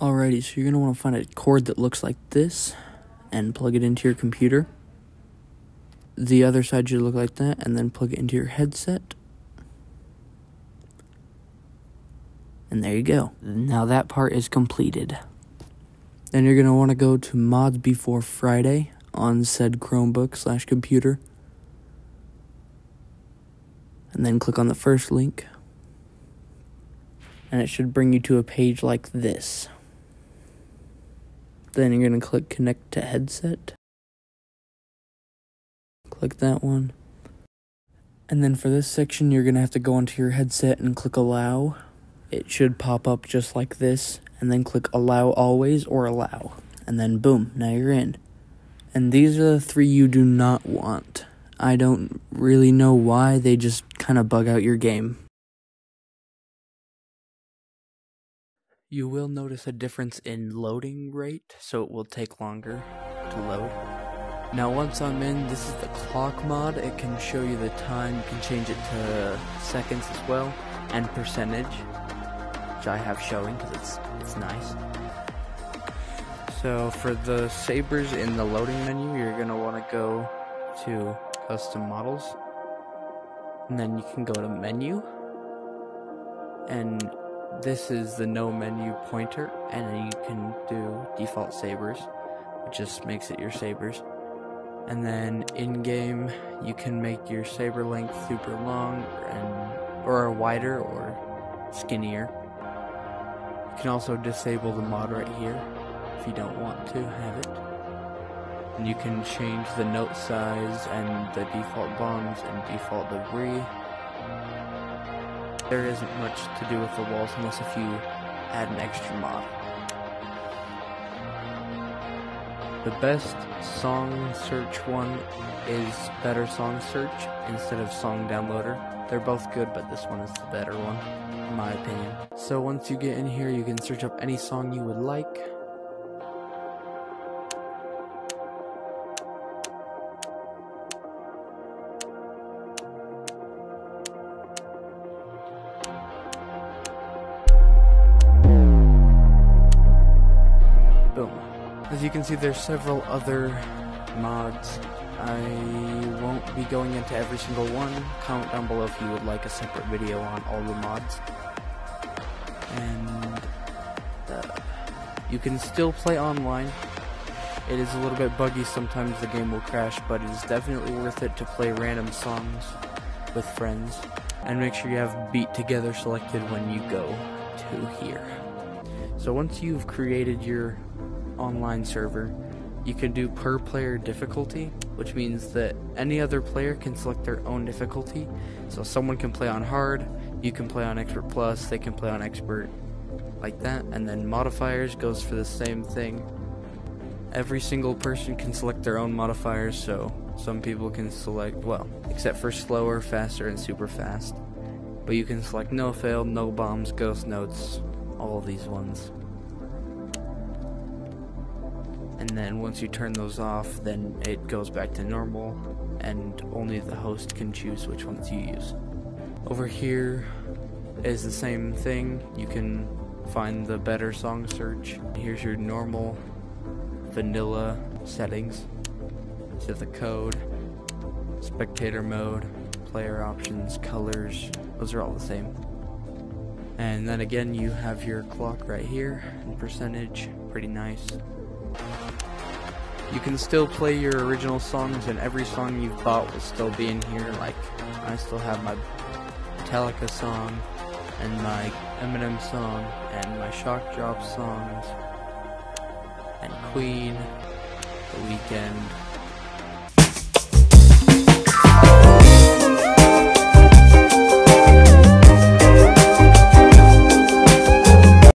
Alrighty, so you're going to want to find a cord that looks like this and plug it into your computer. The other side should look like that, and then plug it into your headset. And there you go. Now that part is completed. Then you're going to want to go to ModsBeforeFriday on said Chromebook slash computer. And then click on the first link. And it should bring you to a page like this. Then you're going to click connect to headset. Click that one. And then for this section, you're going to have to go onto your headset and click allow. It should pop up just like this. And then click allow always or allow. And then boom, now you're in. And these are the three you do not want. I don't really know why, they just kind of bug out your game. You will notice a difference in loading rate, so it will take longer to load. Now once I'm in, this is the clock mod. It can show you the time, you can change it to seconds as well, and percentage, which I have showing because it's, it's nice. So for the sabers in the loading menu, you're going to want to go to custom models, and then you can go to menu, and this is the no menu pointer, and you can do default sabers, which just makes it your sabers. And then in game, you can make your saber length super long and or wider or skinnier. You can also disable the mod right here if you don't want to have it. And you can change the note size and the default bombs and default debris there isn't much to do with the walls unless if you add an extra mod. The best song search one is Better Song Search instead of Song Downloader. They're both good, but this one is the better one, in my opinion. So once you get in here, you can search up any song you would like. As you can see, there's several other mods. I won't be going into every single one. Comment down below if you would like a separate video on all the mods. And uh, you can still play online. It is a little bit buggy, sometimes the game will crash, but it is definitely worth it to play random songs with friends. And make sure you have Beat Together selected when you go to here. So once you've created your online server, you can do per player difficulty, which means that any other player can select their own difficulty. So someone can play on hard, you can play on expert plus, they can play on expert like that, and then modifiers goes for the same thing. Every single person can select their own modifiers, so some people can select, well, except for slower, faster, and super fast. But you can select no fail, no bombs, ghost notes, all these ones and then once you turn those off then it goes back to normal and only the host can choose which ones you use. Over here is the same thing, you can find the better song search. Here's your normal vanilla settings. So the code, spectator mode, player options, colors, those are all the same. And then again you have your clock right here and percentage, pretty nice. You can still play your original songs, and every song you've bought will still be in here. Like, I still have my Metallica song, and my Eminem song, and my Shock Job songs, and Queen, The Weeknd,